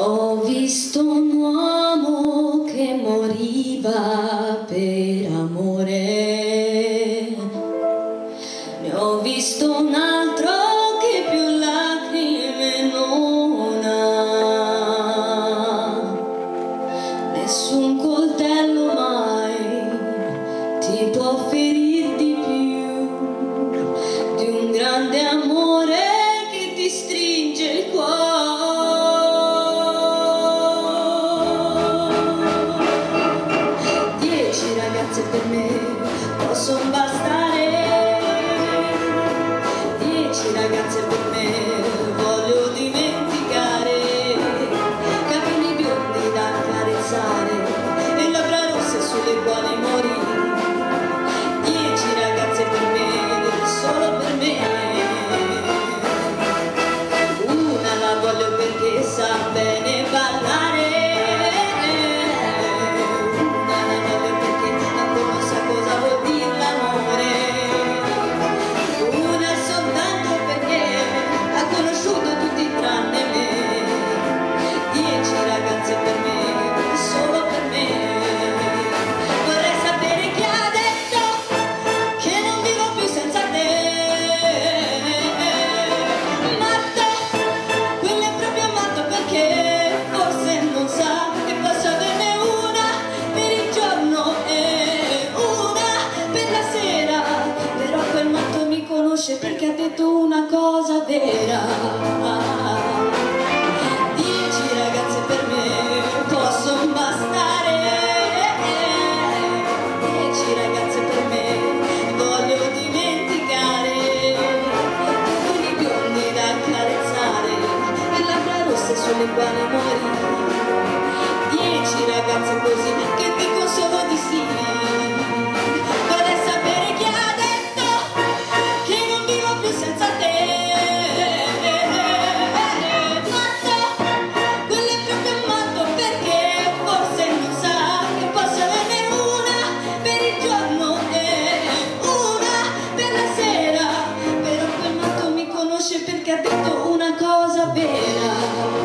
Ho visto un uomo che moriva per amore, ne ho visto un altro per me possono bastare. Dieci ragazze per me voglio dimenticare. Capelli biondi da accarezzare e labbra rosse sulle quali cosa vera. Dieci ragazze per me possono bastare. Dieci ragazze per me voglio dimenticare. I biondi da accarezzare e labbra rossa sulle quali morire dieci ragazze così che dico solo di sì. Sabina.